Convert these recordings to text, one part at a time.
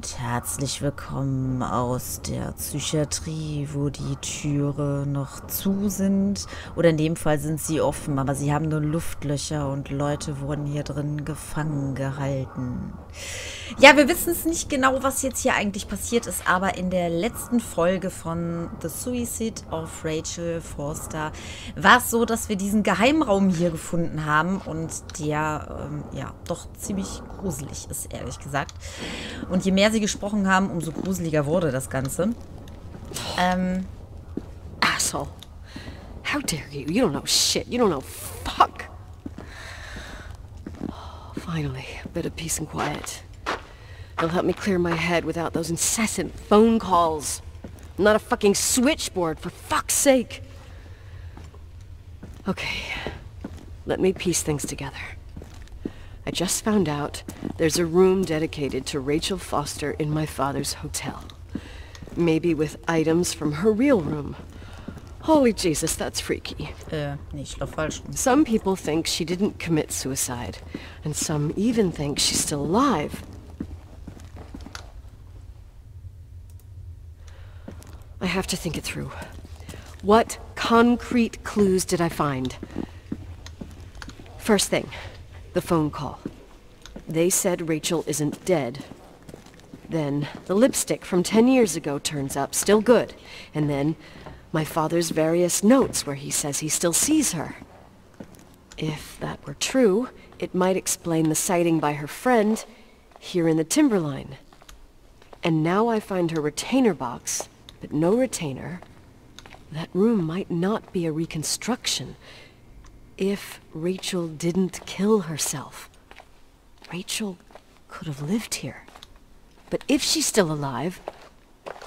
Und herzlich willkommen aus der Psychiatrie, wo die Türe noch zu sind. Oder in dem Fall sind sie offen, aber sie haben nur Luftlöcher und Leute wurden hier drin gefangen gehalten. Ja, wir wissen es nicht genau, was jetzt hier eigentlich passiert ist, aber in der letzten Folge von The Suicide of Rachel Forster war es so, dass wir diesen Geheimraum hier gefunden haben und der, ähm, ja, doch ziemlich gruselig ist, ehrlich gesagt. Und je mehr sie gesprochen haben, umso gruseliger wurde das Ganze. Ähm, Asshole. How dare you? You don't know shit. You don't know fuck. Finally, a bit of peace and quiet. It'll help me clear my head without those incessant phone calls. I'm not a fucking switchboard, for fuck's sake. Okay, let me piece things together. I just found out there's a room dedicated to Rachel Foster in my father's hotel. Maybe with items from her real room. Holy Jesus, that's freaky. äh, nee, ich lauf. Some people think she didn't commit suicide, and some even think she's still alive. I have to think it through. What concrete clues did I find? First thing, the phone call. They said Rachel isn't dead. Then the lipstick from ten years ago turns up, still good. And then my father's various notes where he says he still sees her. If that were true, it might explain the sighting by her friend here in the timberline. And now I find her retainer box, but no retainer. That room might not be a reconstruction. If Rachel didn't kill herself, Rachel could have lived here. But if she's still alive,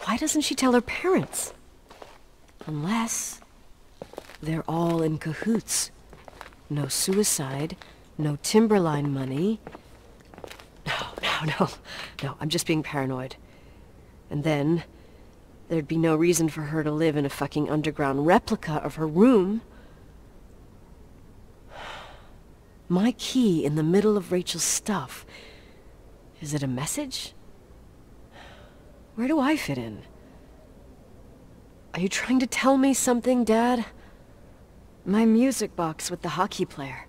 why doesn't she tell her parents? Unless they're all in cahoots. No suicide, no Timberline money. No, no, no, no, I'm just being paranoid. And then, there'd be no reason for her to live in a fucking underground replica of her room. My key in the middle of Rachel's stuff. Is it a message? Where do I fit in? Are you trying to tell me something, Dad? My music box with the hockey player.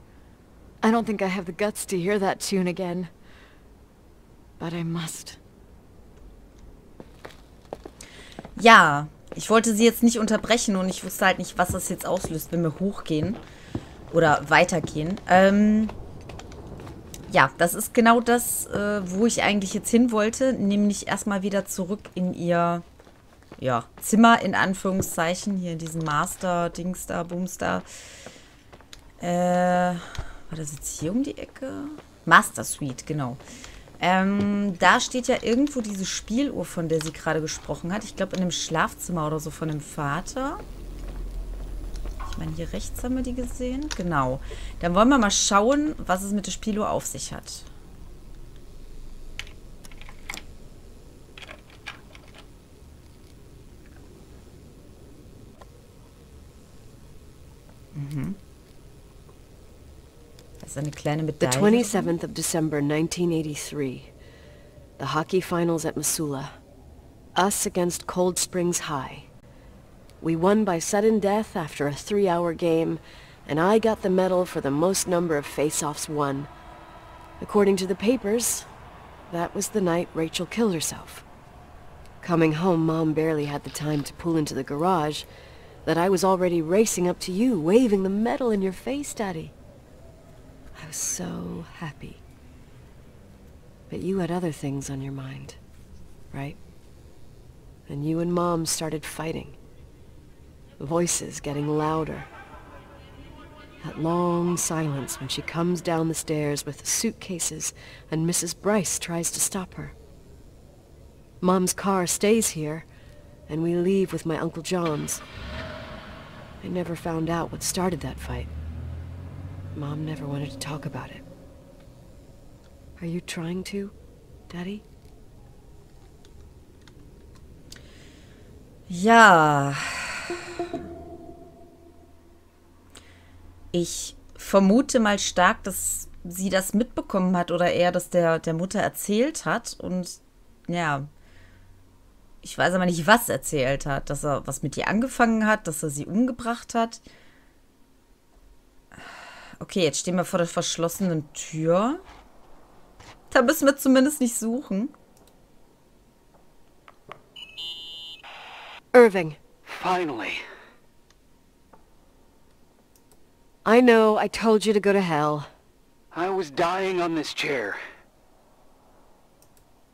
I don't think I have the guts to hear that tune again. But I must. Ja, ich wollte sie jetzt nicht unterbrechen und ich wusste halt nicht, was das jetzt auslöst, wenn wir hochgehen oder weitergehen. Ähm, ja, das ist genau das, äh, wo ich eigentlich jetzt hin wollte, nämlich erstmal wieder zurück in ihr ja, Zimmer in Anführungszeichen, hier in diesem Master-Dings da, Booms. Äh, war das jetzt hier um die Ecke? Master Suite, genau. Ähm, da steht ja irgendwo diese Spieluhr, von der sie gerade gesprochen hat. Ich glaube, in einem Schlafzimmer oder so von dem Vater. Ich meine, hier rechts haben wir die gesehen. Genau. Dann wollen wir mal schauen, was es mit der Spieluhr auf sich hat. Mhm. Das ist eine kleine The Medaille. 27th of December 1983. The hockey finals at Missoula. Us against Cold Springs High. We won by sudden death after a three-hour game, and I got the medal for the most number of face-offs won. According to the papers, that was the night Rachel killed herself. Coming home, Mom barely had the time to pull into the garage that I was already racing up to you, waving the medal in your face, Daddy. I was so happy. But you had other things on your mind, right? And you and Mom started fighting. Voices getting louder. That long silence when she comes down the stairs with the suitcases and Mrs. Bryce tries to stop her. Mom's car stays here, and we leave with my Uncle John's. I never found out what started that fight. Mom never wanted to talk about it. Are you trying to, Daddy? Ja. Ich vermute mal stark, dass sie das mitbekommen hat oder eher das der, der Mutter erzählt hat und ja, ich weiß aber nicht, was erzählt hat. Dass er was mit ihr angefangen hat, dass er sie umgebracht hat. Okay, jetzt stehen wir vor der verschlossenen Tür. Da müssen wir zumindest nicht suchen. Irving. Finally. I know, I told you to go to hell. I was dying on this chair.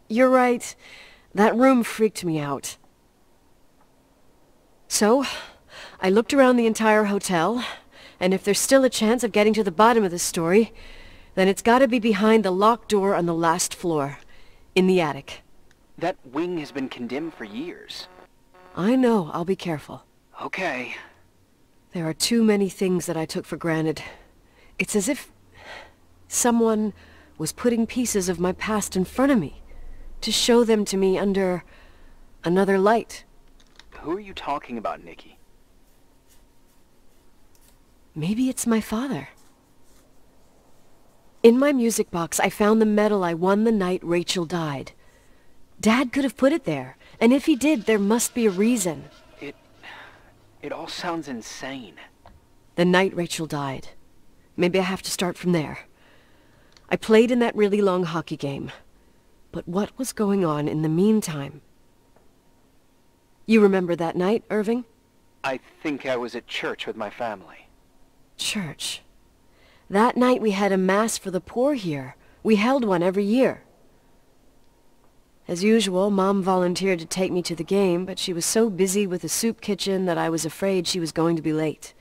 You're right. That room freaked me out. So, I looked around the entire hotel, and if there's still a chance of getting to the bottom of this story, then it's gotta be behind the locked door on the last floor, in the attic. That wing has been condemned for years. I know, I'll be careful. Okay. There are too many things that I took for granted. It's as if someone was putting pieces of my past in front of me to show them to me under another light. Who are you talking about, Nikki? Maybe it's my father. In my music box, I found the medal I won the night Rachel died. Dad could have put it there, and if he did, there must be a reason. It... It all sounds insane. The night Rachel died. Maybe I have to start from there. I played in that really long hockey game. But what was going on in the meantime? You remember that night, Irving? I think I was at church with my family. Church. That night we had a mass for the poor here. We held one every year. As usual, Mom volunteered to take me to the game, but she was so busy with the soup kitchen that I was afraid she was going to be late.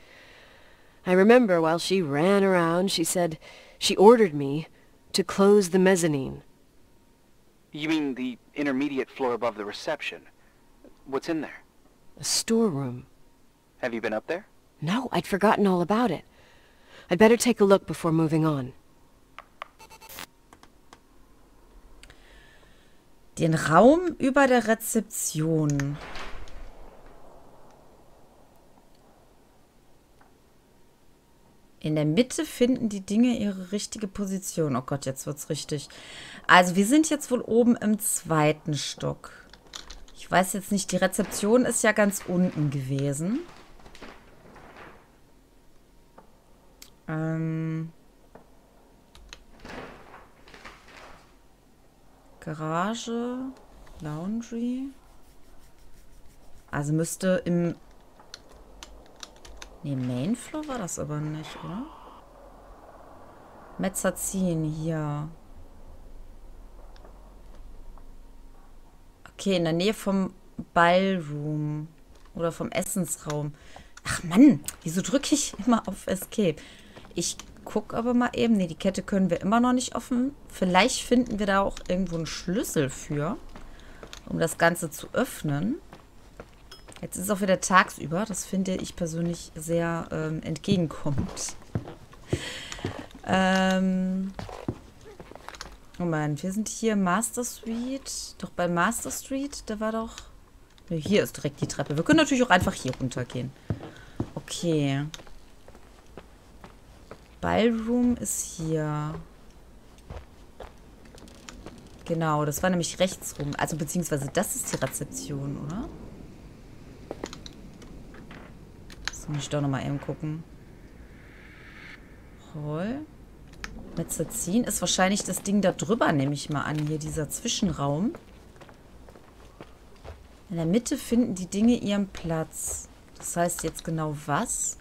I remember while she ran around, she said she ordered me to close the mezzanine. You mean the intermediate floor above the reception? What's in there? A storeroom. Have you been up there? No, I'd forgotten all about it. I'd better take a look before moving on. Den Raum über der Rezeption. In der Mitte finden die Dinge ihre richtige Position. Oh Gott, jetzt wird's richtig. Also, wir sind jetzt wohl oben im zweiten Stock. Ich weiß jetzt nicht, die Rezeption ist ja ganz unten gewesen. Ähm... Garage, Laundry. Also müsste im... Ne, Main Floor war das aber nicht, oder? Mezzazin hier. Okay, in der Nähe vom Ballroom. Oder vom Essensraum. Ach Mann, wieso drücke ich immer auf Escape? Ich gucke aber mal eben. Ne, die Kette können wir immer noch nicht offen. Vielleicht finden wir da auch irgendwo einen Schlüssel für, um das Ganze zu öffnen. Jetzt ist es auch wieder tagsüber. Das finde ich persönlich sehr ähm, entgegenkommend. ähm... Moment, wir sind hier Master Street. Doch bei Master Street, da war doch... Ne, hier ist direkt die Treppe. Wir können natürlich auch einfach hier runtergehen. Okay. Ballroom ist hier. Genau, das war nämlich rechts rum. Also beziehungsweise das ist die Rezeption, oder? Das muss ich doch nochmal eben gucken. Hall. Mezzazin ist wahrscheinlich das Ding da drüber, nehme ich mal an. Hier dieser Zwischenraum. In der Mitte finden die Dinge ihren Platz. Das heißt jetzt genau was?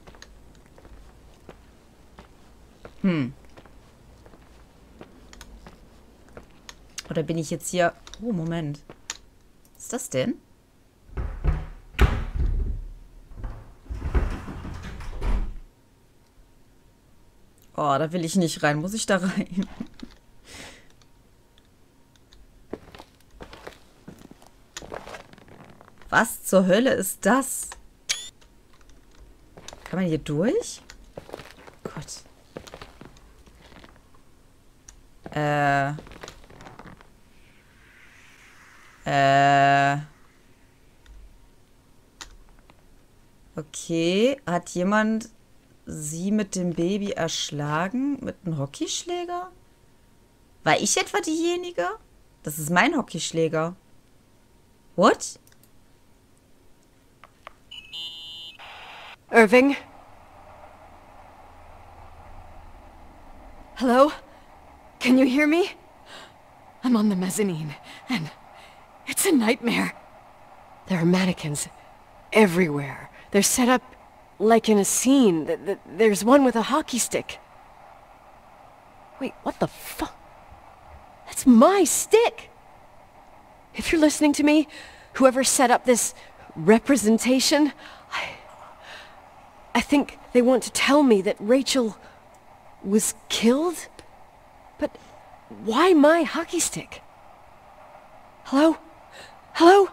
Hm. Oder bin ich jetzt hier... Oh, Moment. Was ist das denn? Oh, da will ich nicht rein. Muss ich da rein? Was zur Hölle ist das? Kann man hier durch? Gott. Äh. Äh. Okay. Hat jemand sie mit dem Baby erschlagen? Mit einem Hockeyschläger? War ich etwa diejenige? Das ist mein Hockeyschläger. What? Irving? Hello? Can you hear me? I'm on the mezzanine, and it's a nightmare. There are mannequins everywhere. They're set up like in a scene. Th- th- There's one with a hockey stick. Wait, what the fuck? That's my stick! If you're listening to me, whoever set up this representation, I... I think they want to tell me that Rachel was killed? But why my hockey stick? Hello? Hello?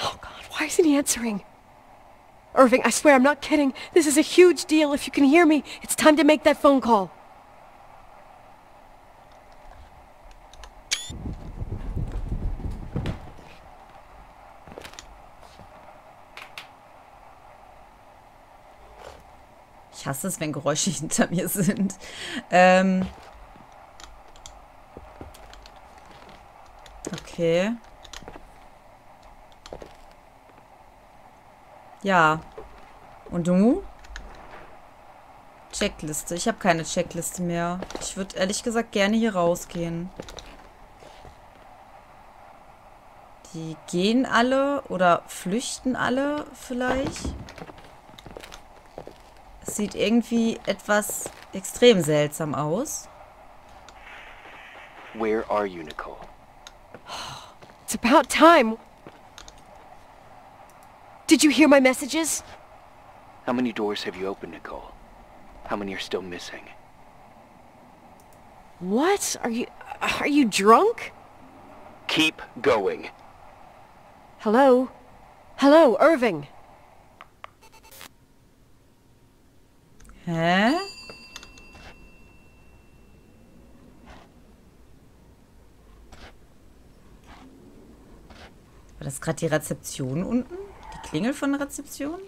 Oh god, why isn't he answering? Irving, I swear I'm not kidding. This is a huge deal. If you can hear me, it's time to make that phone call. Ich hasse es, wenn Geräusche hinter mir sind. Ähm. Okay. Ja. Und du? Checkliste. Ich habe keine Checkliste mehr. Ich würde ehrlich gesagt gerne hier rausgehen. Die gehen alle oder flüchten alle vielleicht. Es sieht irgendwie etwas extrem seltsam aus. Where are you, Nicole? It's about time. Did you hear my messages? How many doors have you opened, Nicole? How many are still missing? What? Are you... are you drunk? Keep going. Hello? Hello, Irving. Hä? Das gerade die Rezeption unten? Die Klingel von der Rezeption?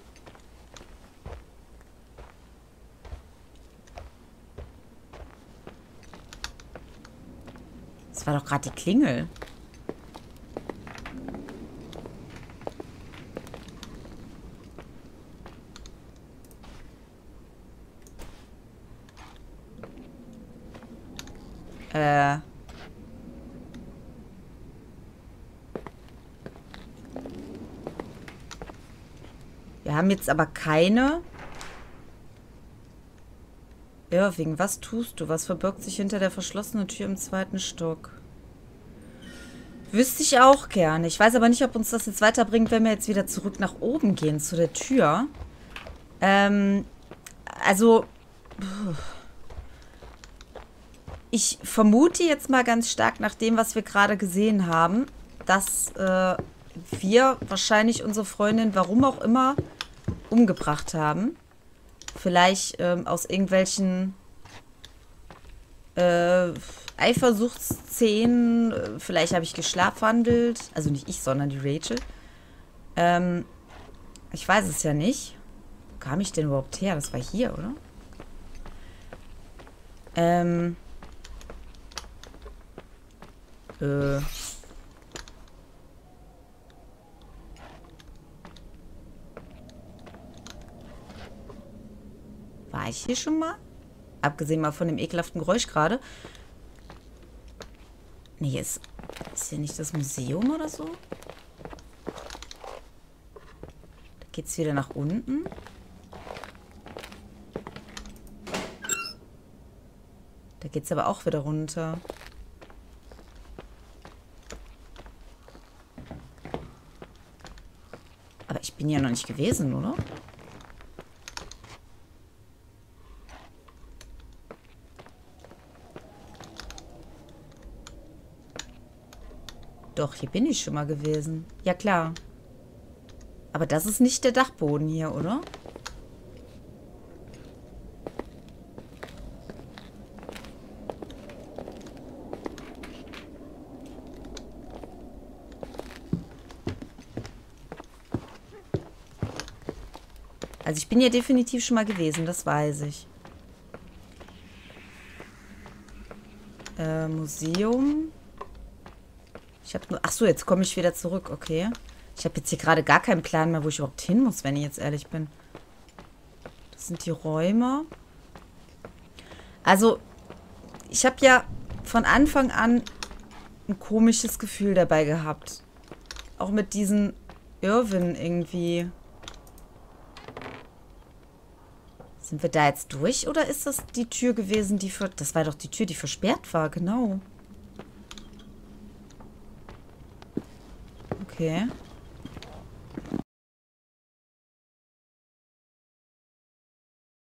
Das war doch gerade die Klingel. Äh. Haben jetzt aber keine... Irving, was tust du? Was verbirgt sich hinter der verschlossenen Tür im zweiten Stock? Wüsste ich auch gerne. Ich weiß aber nicht, ob uns das jetzt weiterbringt, wenn wir jetzt wieder zurück nach oben gehen, zu der Tür. Ähm, also... Ich vermute jetzt mal ganz stark nach dem, was wir gerade gesehen haben, dass äh, wir wahrscheinlich unsere Freundin, warum auch immer, umgebracht haben. Vielleicht ähm, aus irgendwelchen äh, Eifersuchtsszenen. äh, Vielleicht habe ich geschlafwandelt. Also nicht ich, sondern die Rachel. Ähm, ich weiß es ja nicht. Wo kam ich denn überhaupt her? Das war hier, oder? Ähm. Äh. Ich hier schon mal? Abgesehen mal von dem ekelhaften Geräusch gerade. Nee, ist, ist hier nicht das Museum oder so? Da geht's wieder nach unten. Da geht's aber auch wieder runter. Aber ich bin ja noch nicht gewesen, oder? Doch, hier bin ich schon mal gewesen. Ja, klar. Aber das ist nicht der Dachboden hier, oder? Also ich bin ja definitiv schon mal gewesen, das weiß ich. Äh, Museum. Ich habe nur... Ach so, jetzt komme ich wieder zurück. Okay. Ich habe jetzt hier gerade gar keinen Plan mehr, wo ich überhaupt hin muss, wenn ich jetzt ehrlich bin. Das sind die Räume. Also, ich habe ja von Anfang an ein komisches Gefühl dabei gehabt. Auch mit diesen Irwin irgendwie. Sind wir da jetzt durch oder ist das die Tür gewesen, die ver... Das war doch die Tür, die versperrt war, genau. Okay.